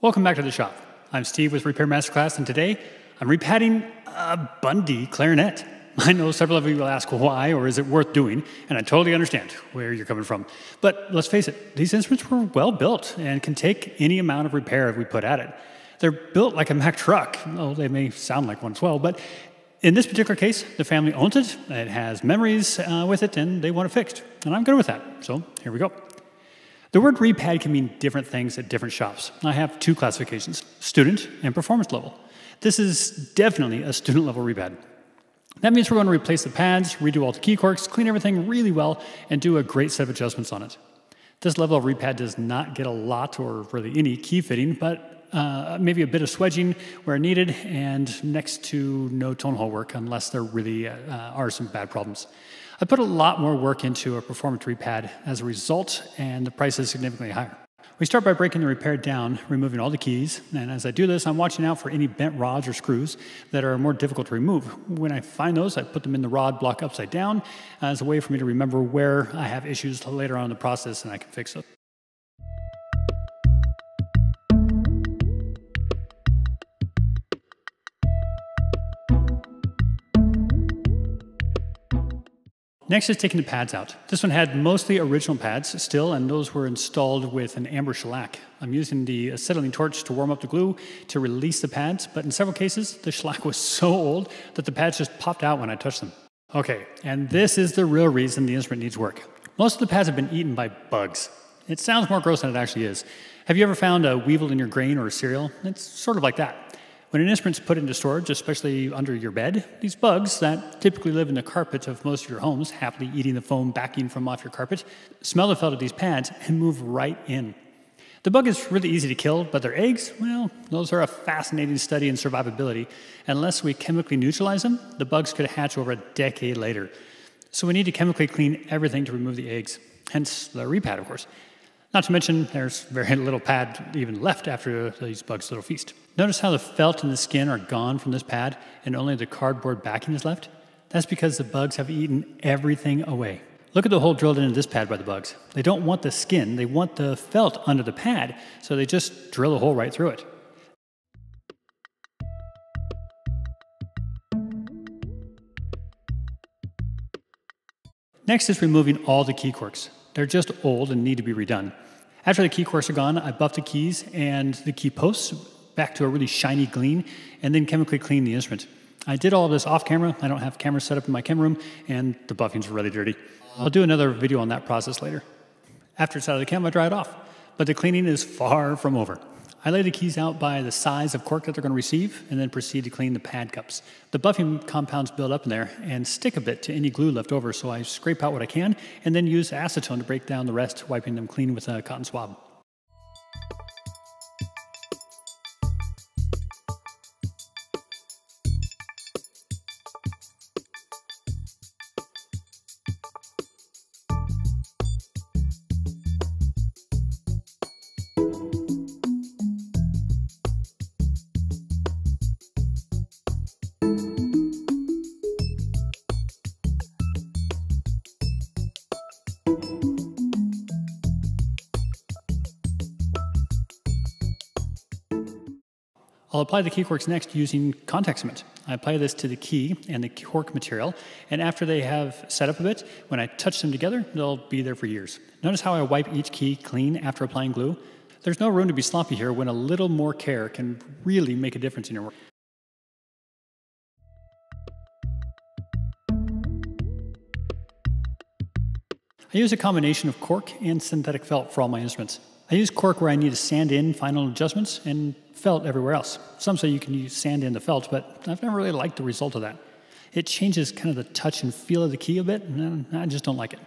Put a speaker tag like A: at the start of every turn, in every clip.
A: Welcome back to the shop. I'm Steve with Repair Masterclass, and today I'm repadding a Bundy clarinet. I know several of you will ask why or is it worth doing, and I totally understand where you're coming from. But let's face it, these instruments were well built and can take any amount of repair if we put at it. They're built like a Mack truck. Oh, they may sound like one as well, but in this particular case, the family owns it, it has memories uh, with it, and they want it fixed. And I'm good with that. So here we go. The word repad can mean different things at different shops. I have two classifications student and performance level. This is definitely a student level repad. That means we're going to replace the pads, redo all the key corks, clean everything really well, and do a great set of adjustments on it. This level of repad does not get a lot or really any key fitting, but uh, maybe a bit of swedging where needed, and next to no tone hole work unless there really uh, are some bad problems. I put a lot more work into a performance repad as a result, and the price is significantly higher. We start by breaking the repair down, removing all the keys, and as I do this, I'm watching out for any bent rods or screws that are more difficult to remove. When I find those, I put them in the rod block upside down as a way for me to remember where I have issues later on in the process and I can fix it. Next is taking the pads out. This one had mostly original pads still, and those were installed with an amber shellac. I'm using the acetylene torch to warm up the glue to release the pads, but in several cases, the shellac was so old that the pads just popped out when I touched them. Okay, and this is the real reason the instrument needs work. Most of the pads have been eaten by bugs. It sounds more gross than it actually is. Have you ever found a weevil in your grain or cereal? It's sort of like that. When an instrument's put into storage, especially under your bed, these bugs that typically live in the carpet of most of your homes, happily eating the foam backing from off your carpet, smell the felt of these pads and move right in. The bug is really easy to kill, but their eggs, well, those are a fascinating study in survivability. Unless we chemically neutralize them, the bugs could hatch over a decade later. So we need to chemically clean everything to remove the eggs, hence the repad, of course. Not to mention, there's very little pad even left after these bugs' little feast. Notice how the felt and the skin are gone from this pad and only the cardboard backing is left? That's because the bugs have eaten everything away. Look at the hole drilled into this pad by the bugs. They don't want the skin, they want the felt under the pad, so they just drill a hole right through it. Next is removing all the key corks. They're just old and need to be redone. After the key corks are gone, I buff the keys and the key posts back to a really shiny gleam and then chemically clean the instrument. I did all of this off camera. I don't have cameras set up in my camera room and the buffing's are really dirty. I'll do another video on that process later. After it's out of the cam, I dry it off. But the cleaning is far from over. I lay the keys out by the size of cork that they're going to receive and then proceed to clean the pad cups. The buffing compounds build up in there and stick a bit to any glue left over, so I scrape out what I can and then use acetone to break down the rest, wiping them clean with a cotton swab. I'll apply the key corks next using contact cement. I apply this to the key and the cork material, and after they have set up a bit, when I touch them together, they'll be there for years. Notice how I wipe each key clean after applying glue? There's no room to be sloppy here when a little more care can really make a difference in your work. I use a combination of cork and synthetic felt for all my instruments. I use cork where I need to sand in final adjustments and felt everywhere else. Some say you can use sand in the felt, but I've never really liked the result of that. It changes kind of the touch and feel of the key a bit, and I just don't like it.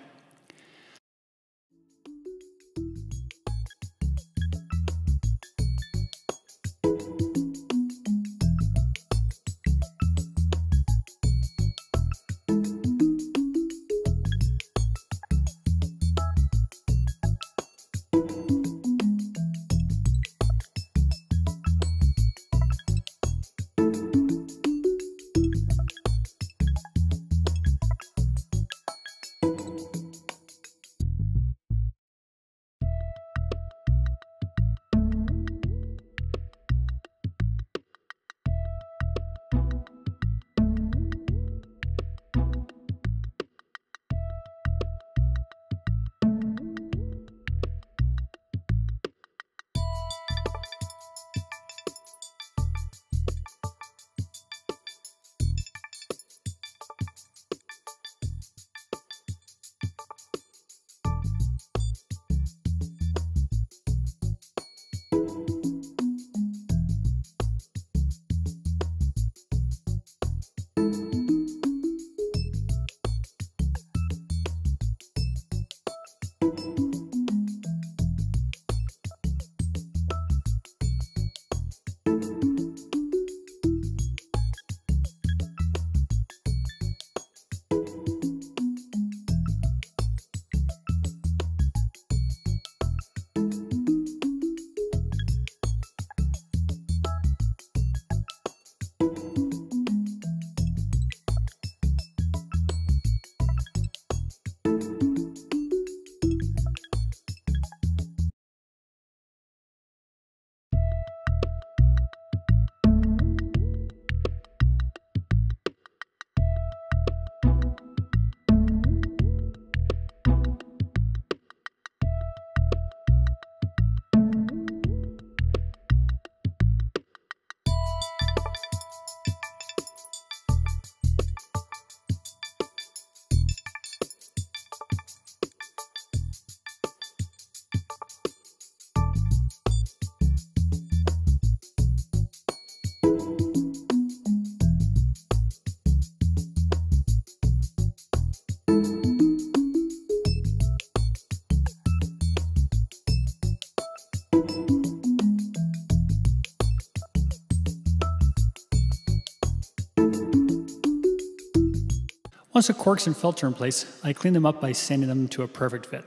A: Once the corks and filter are in place, I clean them up by sanding them to a perfect fit.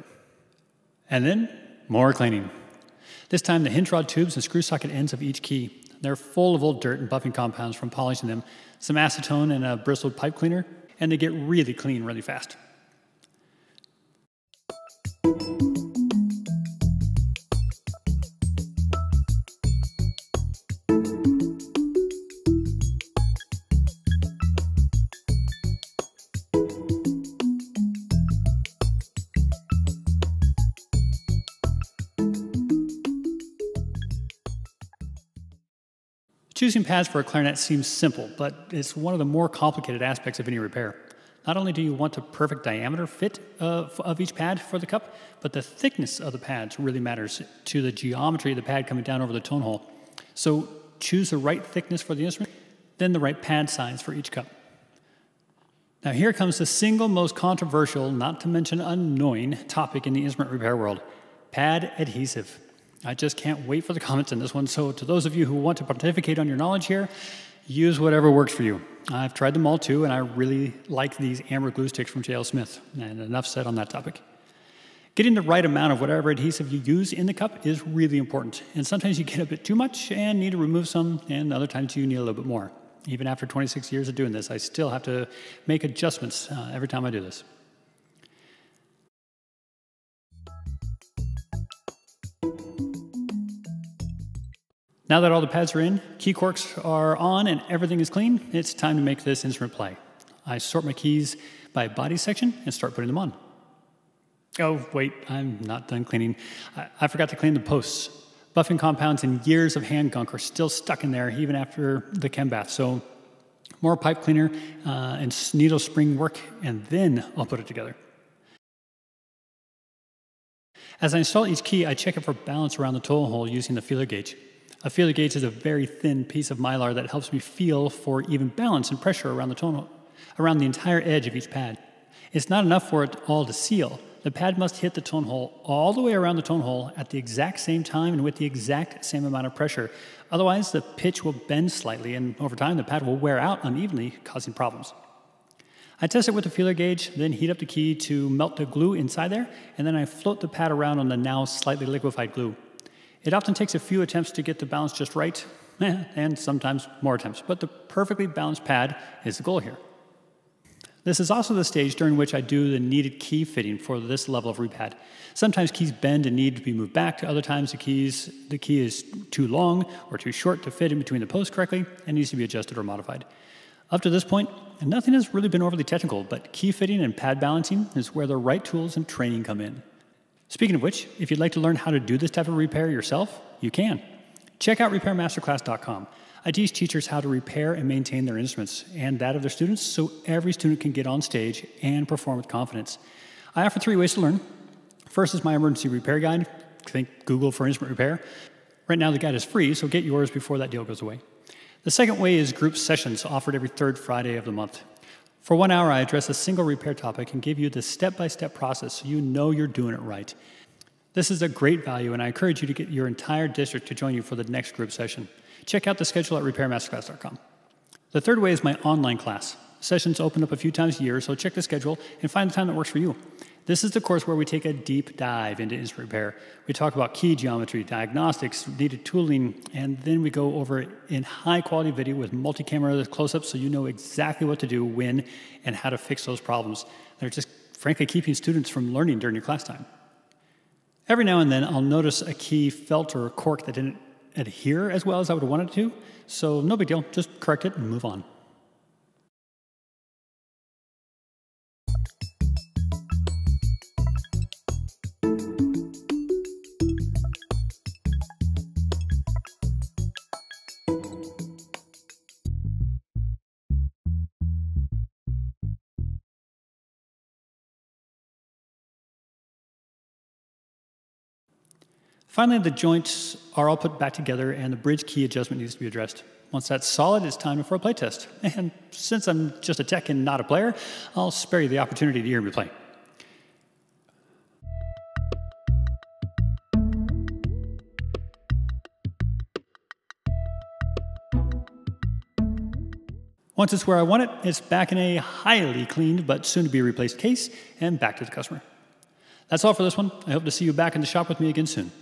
A: And then, more cleaning. This time, the hinge rod tubes and screw socket ends of each key. They're full of old dirt and buffing compounds from polishing them, some acetone and a bristled pipe cleaner, and they get really clean really fast. Choosing pads for a clarinet seems simple, but it's one of the more complicated aspects of any repair. Not only do you want a perfect diameter fit of, of, each pad for the cup, but the thickness of the pads really matters to the geometry of the pad coming down over the tone hole. So choose the right thickness for the instrument, then the right pad size for each cup. Now here comes the single most controversial, not to mention annoying, topic in the instrument repair world, pad adhesive. I just can't wait for the comments in this one. So, to those of you who want to pontificate on your knowledge here, use whatever works for you. I've tried them all too, and I really like these amber glue sticks from J.L. Smith. And enough said on that topic. Getting the right amount of whatever adhesive you use in the cup is really important. And sometimes you get a bit too much and need to remove some, and other times you need a little bit more. Even after 26 years of doing this, I still have to make adjustments uh, every time I do this. Now that all the pads are in, key corks are on, and everything is clean, it's time to make this instrument play. I sort my keys by body section and start putting them on. Oh, wait, I'm not done cleaning. I, I forgot to clean the posts. Buffing compounds and years of hand gunk are still stuck in there even after the chem bath. So more pipe cleaner uh, and needle spring work, and then I'll put it together. As I install each key, I check it for balance around the tone hole using the feeler gauge. A feeler gauge is a very thin piece of mylar that helps me feel for even balance and pressure around the tone, around the entire edge of each pad. It's not enough for it all to seal. The pad must hit the tone hole all the way around the tone hole at the exact same time and with the exact same amount of pressure. Otherwise, the pitch will bend slightly, and over time, the pad will wear out unevenly, causing problems. I test it with the feeler gauge, then heat up the key to melt the glue inside there, and then I float the pad around on the now slightly liquefied glue. It often takes a few attempts to get the balance just right, and sometimes more attempts, but the perfectly balanced pad is the goal here. This is also the stage during which I do the needed key fitting for this level of repad. Sometimes keys bend and need to be moved back, other times the, keys, the key is too long or too short to fit in between the posts correctly and needs to be adjusted or modified. Up to this point, nothing has really been overly technical, but key fitting and pad balancing is where the right tools and training come in. Speaking of which, if you'd like to learn how to do this type of repair yourself, you can. Check out repairmasterclass.com. I teach teachers how to repair and maintain their instruments and that of their students so every student can get on stage and perform with confidence. I offer three ways to learn. First is my emergency repair guide. Think Google for instrument repair. Right now, the guide is free, so get yours before that deal goes away. The second way is group sessions offered every third Friday of the month. For one hour, I address a single repair topic and give you the step by step process so you know you're doing it right. This is a great value, and I encourage you to get your entire district to join you for the next group session. Check out the schedule at repairmasterclass.com. The third way is my online class. Sessions open up a few times a year, so check the schedule and find the time that works for you. This is the course where we take a deep dive into instrument repair. We talk about key geometry, diagnostics, needed tooling, and then we go over in high quality video with multi camera close ups so you know exactly what to do, when, and how to fix those problems. They're just frankly keeping students from learning during your class time. Every now and then, I'll notice a key felt or cork that didn't adhere as well as I would want it to, so no big deal, just correct it and move on. Finally, the joints are all put back together and the bridge key adjustment needs to be addressed. Once that's solid, it's time for a playtest. And since I'm just a tech and not a player, I'll spare you the opportunity to hear me play. Once it's where I want it, it's back in a highly cleaned but soon to be replaced case and back to the customer. That's all for this one. I hope to see you back in the shop with me again soon.